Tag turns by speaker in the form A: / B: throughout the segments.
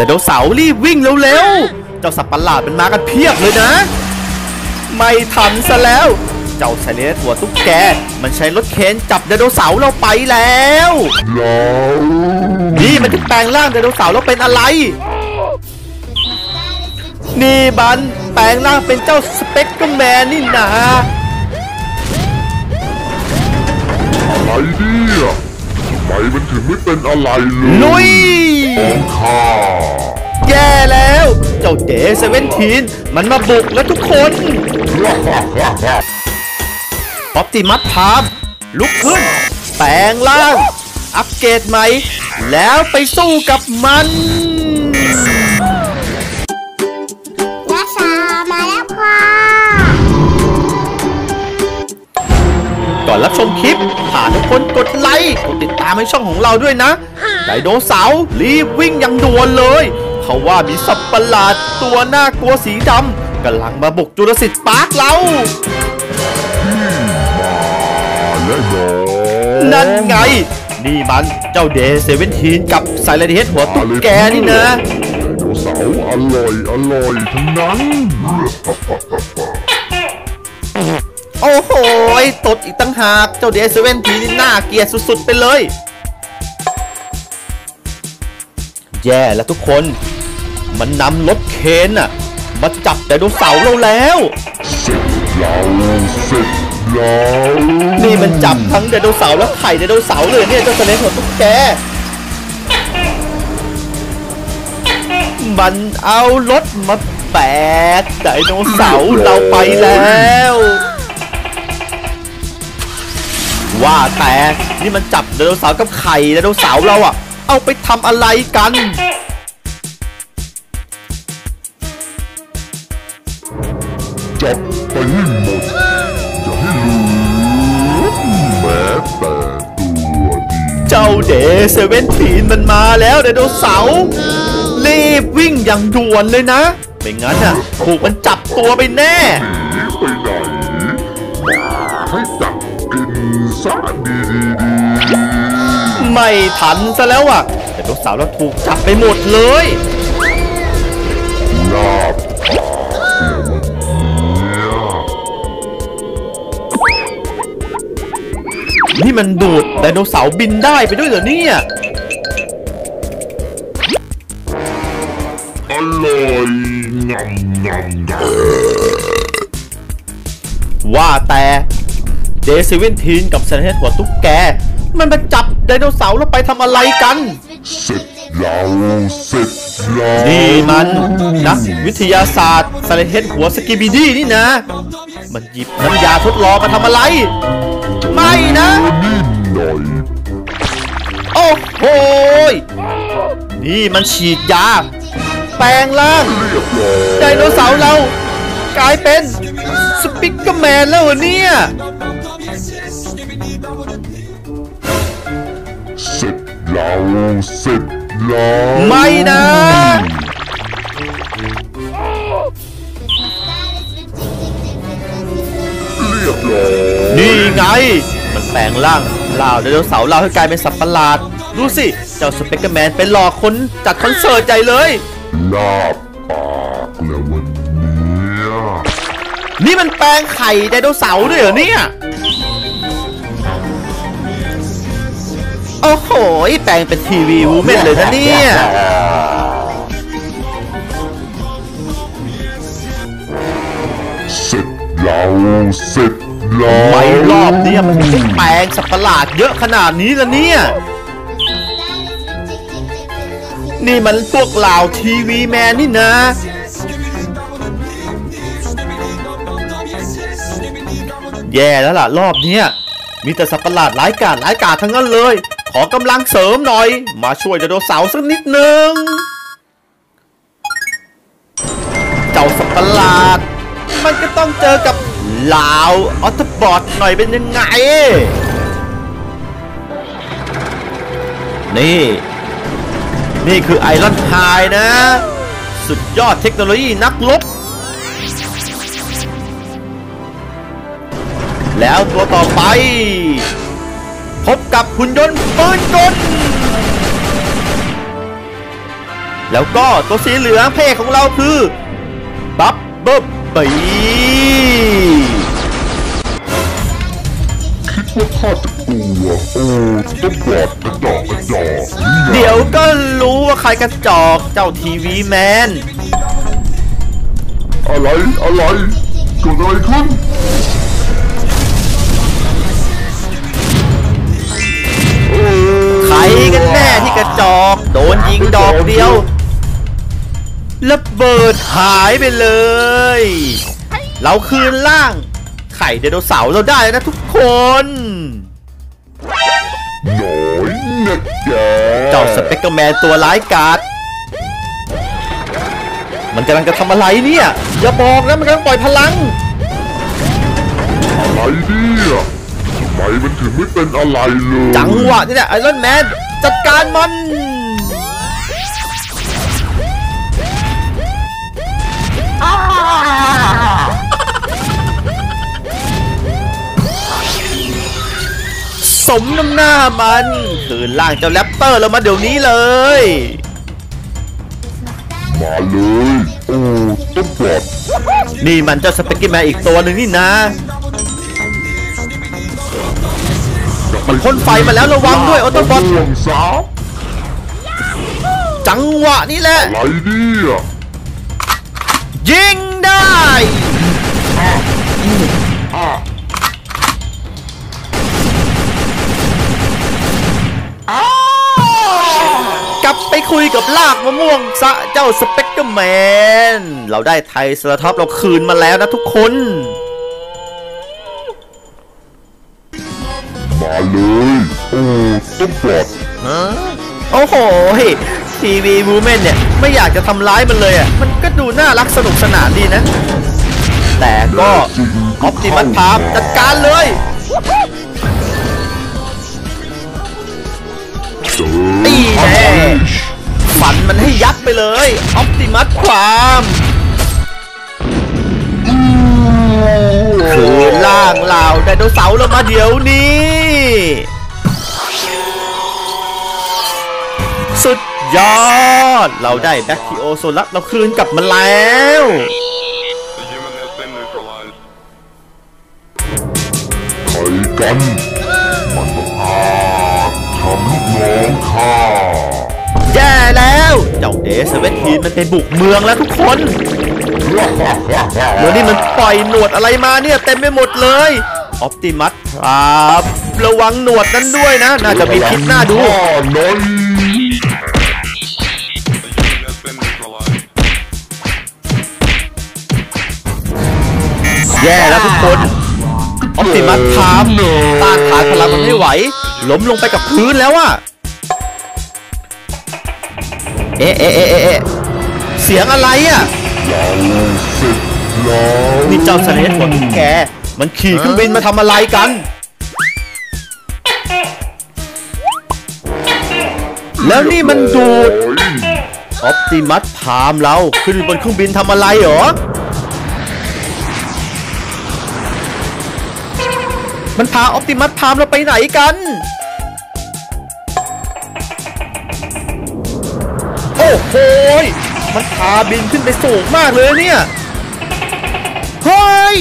A: แต่เดาเสาร์รีบวิ่งเร็วๆ เจ้าสัตว์ประหลาดมันมากันเพียบเลยนะ ไม่ทันซะแล้ว เจ้าไซเลสหัวตุ๊กแก มันใช้รถเข็นจับไดโนเสาร์เราไปแล้ว
B: แล้ว
A: นี่มันจะแปลงร่างไดโนเสาร์แล้วเป็นอะไร นี่บันแปลงร่างเป็นเจ้าสเปกเกอร์แมนนี่นะ
B: อะไรเนี่ยทำไมมันถึงไม่เป็นอะไรเลย
A: ลุย
B: ของข้า
A: แย่แล้ว เจ้าเดเซเว่นทีนมันมาบุกแล้วทุกคนออปติมัสพามลุกขึ้น แปลงร่าง อัปเกรดใหม่ แล้วไปสู้กับมัน
C: ก่
A: อนรับชมคลิปหากทุกคนกดไลค์กดติดตามให้ช่องของเราด้วยนะไดโนเสาร์รีบวิ่งอย่างด่วนเลย เขาว่ามีสัตว์ประหลาดตัวน่ากลัวสีดำกำลังมาบุก Jurassic Park เรา
B: และน้อง
A: นั่นไง นี่มันเจ้า Day Seventeen กับ Siren Head หัวตุ๊กแกนี่นะ
B: ไดโนเสาร์อร่อยอร่อยทั้งนั้น
A: โอ้โหตดอีกตั้งหาก เจ้าเดซเว่นทีนี่น่าเกลียดสุดๆ ไปเลย แย่แล้วทุกคน มันนำรถเคนน่ะมาจับไดโนเสาร์เราแล้ว
B: เสร็จแล้วเสร็จแล้ว
A: นี่มันจับทั้งไดโนเสาร์และไข่ไดโนเสาร์เลยเนี่ยเจ้าสเลนหัวตุ๊กแก มันเอารถมาแบกไดโนเสาร์เราไปแล้ว ว่าแต่นี่มันจับไดโนเสาร์กับไข่ไดโนเสาร์เราอะเอาไปทำอะไรกัน
B: จับไปให้หมดอย่าให้เหลือแม้แต่ตัวเดียว
A: เจ้าเดเซเว่นทีนมันมาแล้วไดโนเสาร์รีบวิ่งอย่างด่วนเลยนะไม่งั้นน่ะถูกมันจับตัวไปแน่
B: หนีไปไหนมาให้จับกินซะดีดีดี
A: ไม่ทันซะแล้วอะไดโนเสาร์เราถูกจับไปหมดเลย
B: ลาบปากแล้ววันเนี้ย
A: นี่มันดูดไดโนเสาร์บินได้ไปด้วยเหรอเนี่ย
B: อร่อยงำงำงำ
A: ว่าแต่ Day Seventeen กับ Siren Head หัวตุ๊กแก มันมาจับไดโนเสาร์แล้วไปทำอะไรกัน
B: เสร็จแล้วเสร็จแล้ว
A: นี่มันนักวิทยาศาสตร์ Siren Head หัว Skibidi นี่นะ มันหยิบน้ำยาทดลองมาทำอะไร ไม่นะ โอ้โหนี่มันฉีดยา แปลงร่าง ไดโนเสาร์เรา กลายเป็น Speakerman แล้วเนี่ย
B: เสร็จแล้วเสร็จแล้ว
A: ไม่นะ
B: เรียบร้อย
A: นี่ไง มันแปลงร่างล่าวไดโนเสาร์เราให้กลายเป็นสัตว์ประหลาด ดูสิ เจ้าสเปกเกอร์แมนเป็นหลอกคนจัดคอนเสิร์ตใหญ่เลย
B: ลาบปากแล้ววันเนี้ย
A: นี่มันแปลงไข่ไดโนเสาร์ด้วยเหรอเนี่ย โอ้โหแปลงเป็นทีวีวูแมนเลยนะเนี่ย
B: เสร็จแล้วเสร็จแล้ว
A: ไม่รอบเนี้มันถึงได้แปลงสัตว์ประหลาดเยอะขนาดนี้ละเนี่ย นี่มันพวกเหล่าทีวีแมนนี่นะแย่แล้วล่ะรอบเนี้ยมีแต่สัตว์ประหลาดร้ายกาจร้ายกาจทั้งนั้นเลย ขอกำลังเสริมหน่อย มาช่วยไดโนเสาร์สักนิดนึง เจ้าสัตว์ประหลาด มันก็ต้องเจอกับล่าออตบอทหน่อยเป็นยังไง นี่ นี่คือไอรอนไฮนะ สุดยอดเทคโนโลยีนักลบ แล้วตัวต่อไป พบกับหุ่นยนต์ปืนกล แล้วก็ตัวสีเหลืองเพศของเราคือ บับเบิ้บบี
B: คิดว่าข้าจะกลัวโอ้ต้องบอดกระจอกกระจอก
A: เดี๋ยวก็รู้ว่าใครกระจอกเจ้าทีวีแมน
B: อะไร อะไรเกิดอะไรขึ้น
A: ใครกันแน่ที่กระจอก โดนยิงดอกเดียวระเบิดหายไปเลย เราคืนร่าง ไข่ไดโนเสาร์เราได้แล้วนะทุกคน
B: หน่อยเน็กแก
A: เจ้าสเปกเกอร์แมนตัวร้ายกาจมันกำลังจะทำอะไรเนี่ย อย่าบอกนะมันกำลังปล่อยพลัง
B: อะไรเนี่ยทำไมมันถึงไม่เป็นอะไรเลย
A: จังหวะนี่แหละไอรอนแมน จัดการมัน สมน้ำหน้ามัน คืนล่างเจ้าแรปเตอร์เรามาเดี๋ยวนี้เลย
B: มาเลย โอ้ต้องบอด
A: นี่มันเจ้าสเปกกี้แมนอีกตัวหนึ่งนี่นะ มันพ่นไฟมาแล้วระวังด้วยออโตบอท
B: ห่วงสาว
A: จังหวะนี้แหละ
B: อะไรเนี่ย
A: ยิงได้กลับไปคุยกับลากมะม่วงซะเจ้าสเปกเกอร์แมน เราได้ไทยสลท็อปเราคืนมาแล้วนะทุกคน
B: เลย โอ้ต้องบอด
A: โอ้โหทีวีบูแมนเนี่ย ไม่อยากจะทำร้ายมันเลยอะ มันก็ดูน่ารักสนุกสนานดีนะ แต่ก็ออปติมัสพามจัดการเลย
B: เจอ
A: ตีแน่ฝันมันให้ยักษ์ไปเลย ออปติมัสพาม นล่างเหล่าไดโนเสาร์เรามาเดี๋ยวนี้ สุดยอด เราได้แบ็คทีโอโซลัสเราคืนกลับมาแล้ว
D: The human has been neutralized.
B: ใครกัน มันมาอาจทำลูกน้องข้า
A: แย่แล้ว เจ้าเดซเวทีนมันไปบุกเมืองแล้วทุกคน เมื่อนี่มันปล่อยหนวดอะไรมาเนี่ยเต็มไปหมดเลยออปติมัสครับระวังหนวดนั้นด้วยนะ น่าจะมีพิษหน้าดู
B: ข้าหน่อย
D: The human has been neutralized.
A: แย่แล้วทุกคนออปติมัสพามต้านทานพลังมันไม่ไหว ล้มลงไปกับพื้นแล้วอะเอ๊ะเอ๊ะเอ๊ะเอ๊ะเอ๊ะเสียงอะไรอะ นี่เจ้าเสลดหัวนแก มันขี่เครื่องบินมาทำอะไรกัน แล้วนี่มันดูด
B: โอ้ย
A: อปติมัสพามเราขึ้นบนเครื่องบินทำอะไรเหรอ มันพาออปติมัสพามเราไปไหนกัน โอ้โห มันพาบินขึ้นไปสูงมากเลยเนี่ย เฮ้ย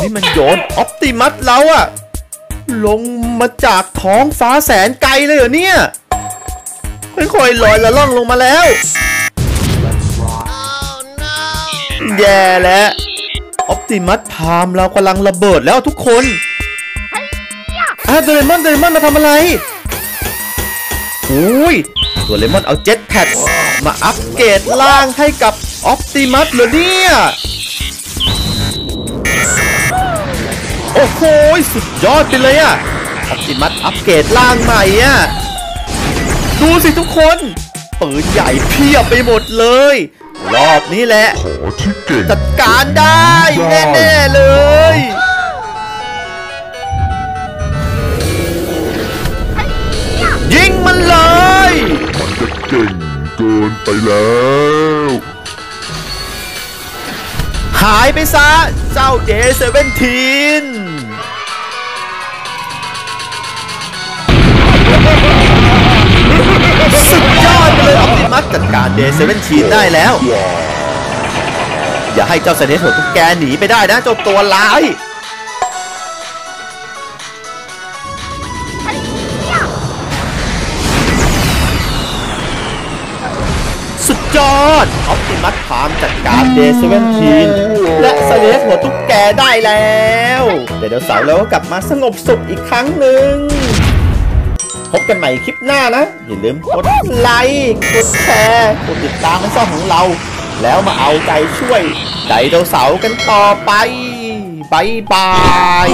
A: นี่มันโยนออปติมัสเราอะลงมาจากท้องฟ้าแสนไกลเลยเหรอเนี่ย ค่อยๆลอยละล่องลงมาแล้ว แย่แล้วออปติมัสพามเรากำลังระเบิดแล้วทุกคนอะโดเรมอนโดเรมอนมาทำอะไรอุ้ยโดเรมอนเอาเจ็ตแพด มาอัปเกรดล่างให้กับออปติมัสเหรอเนี่ย โอ้โหสุดยอดไปเลยอะออปติมัสอัปเกรดล่างใหม่อะดูสิทุกคนปืนใหญ่เพียบไปหมดเลย รอบนี้แหละ
B: ขอที่เก่ง
A: จัดการได้แน่ๆเลยยิงมันเลย
B: มันจะเก่ง เกินไปแล้ว
A: หายไปซะ เจ้า Day Seventeen สุดยอดไปเลย Optimus จัดการ Day Seventeen ได้แล้ว อย่าให้เจ้า Siren Head หัวตุ๊กแกหนีไปได้นะเจ้าตัวร้าย สุดยอด Optimus Prime จัดการ Day Seventeen และ Siren Head หัวตุ๊กแกได้แล้วเดี๋ยวเดี๋ยวเสาร์แล้วก็กลับมาสงบสุขอีกครั้งหนึ่งพบกันใหม่คลิปหน้านะ อย่าลืมกดไลค์กดแชร์กดติดตามในช่องของเรา แล้วมาเอาใจช่วยไดโนเสาร์กันต่อไป bye bye